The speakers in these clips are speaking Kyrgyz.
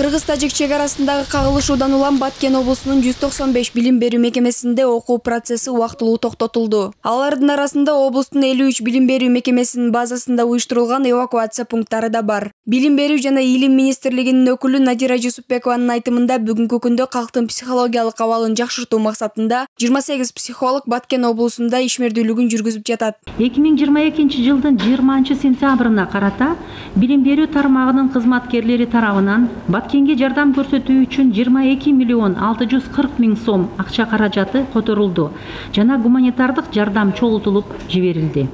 кыргыз тажик чек арасындагы кагылышуудан улам баткен облусунун жүз токсон беш билим берүү мекемесинде окуу процесси убактылуу токтотулду. Алардын арасында облустун элүү үч билим берүү мекемесинин базасында уюштурулган эвакуация пункттары да бар. Билим берүү жана илим министрлигинин өкүлү надира жусупбекованын айтымында бүгүнкү күндө калктын психологиялык абалын жакшыртуу максатында жыйырма сегиз психолог баткен облусунда ишмердүүлүгүн жүргүзүп жатат. Эки миң жыйырма экинчи жылдын жыйырманчы сентябрына карата билим берүү тармагынын кызматкерлери тарабынан баткенге жардам көрсөтүү үчүн жыйырма эки миллион алты жүз кырк миң сом акча каражаты которулду. Жана гуманитардык жардам чогултулуп жиберилди.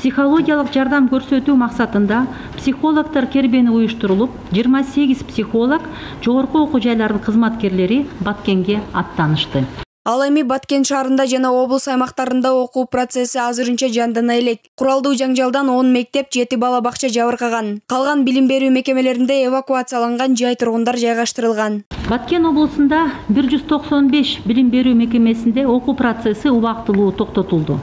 Психологиялык жардам көрсөтүү максатында психологдор кербени уюштурулуп жыйырма сегиз психолог жогорку окуу жайлардын кызматкерлери баткенге аттанышты ал эми баткен шаарында жана облус аймактарында окуу процесси азырынча жандана элек. Куралдуу жаңжалдан он мектеп жети бала бакча жабыркаган. Калган билим берүү мекемелеринде эвакуацияланган жай тургундар жайгаштырылган. Баткен облусунда бир жүз токсон беш билим берүү мекемесинде окуу процесси убактылуу токтотулду.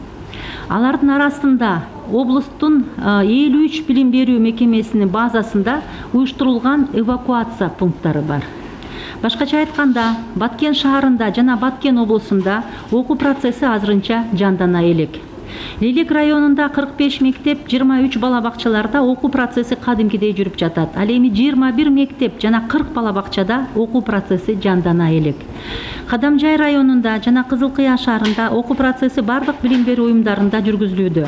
Алардын арасында облустун элүү үч билим берүү мекемесинин базасында уюштурулган эвакуация пункттары бар башкача айтканда баткен шаарында жана баткен облусунда окуу процесси азырынча жандана элек. Лелек районунда кырк беш мектеп жыйырма үч бала бакчаларда окуу процесси кадимкидей жүрүп жатат. Ал эми жыйырма бир мектеп жана кырк бала бакчада окуу процесси жандана элек. Кадамжай районунда жана кызыл кыя шаарында окуу процесси баардык билим берүү уюмдарында жүргүзүлүүдө.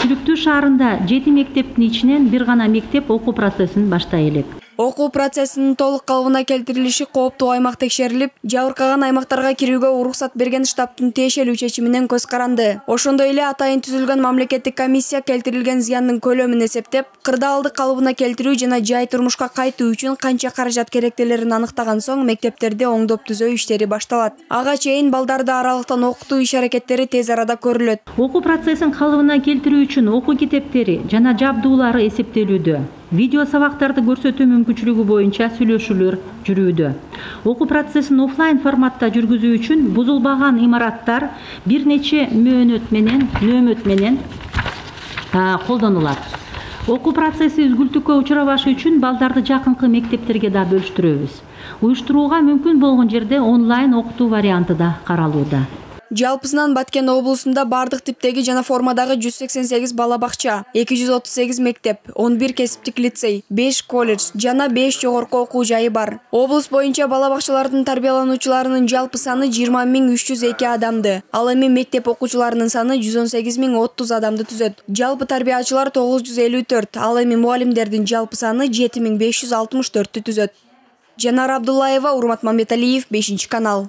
Сүлүктүү шаарында жети мектептин ичинен бир гана мектеп окуу процессин баштай элек окуу процессинин толук калыбына келтирилиши кооптуу аймак текшерилип жабыркаган аймактарга кирүүгө уруксат берген штабтын тиешелүү чечиминен көз каранды. Ошондой эле атайын түзүлгөн мамлекеттик комиссия келтирилген зыяндын көлөмүн эсептеп кырдаалды калыбына келтирүү жана жай турмушка кайтуу үчүн канча каражат керектелерин аныктаган соң мектептерди оңдоп түзөө иштери башталат. Ага чейин балдарды аралыктан окутуу иш аракеттери тез арада көрүлөт. Окуу процессин калыбына келтирүү үчүн окуу китептери жана жабдуулары эсептелүүдө видео сабактарды көрсөтүү мүмкүнчүлүгү боюнча сүйлөшүүлөр жүрүүдө. Окуу процессин оффлайн форматта жүргүзүү үчүн бузулбаган имараттар бир нече мөөнөт менен нөөмөт менен колдонулат. Окуу процесси үзгүлтүккө учурабашы үчүн балдарды жакынкы мектептерге да бөлүштүрөбүз. Уюштурууга мүмкүн болгон жерде онлайн окутуу варианты да каралууда жалпысынан баткен облусунда баардык типтеги жана формадагы жүз сексен сегиз бала бакча эки жүз отуз сегиз мектеп он бир кесиптик лицей беш колледж жана беш жогорку окуу жайы бар. Облус боюнча бала бакчалардын тарбиялануучуларынын жалпы саны жыйырма миң үч жүз эки адамды ал эми мектеп окуучуларынын саны жүз он сегиз миң отуз адамды түзөт. Жалпы тарбиячылар тогуз жүз элүү төрт ал эми мугалимдердин жалпы саны жети миң беш жүз алтымыш төрттү түзөт. Жанара абдуллаева урмат мамбеталиев бешинчи канал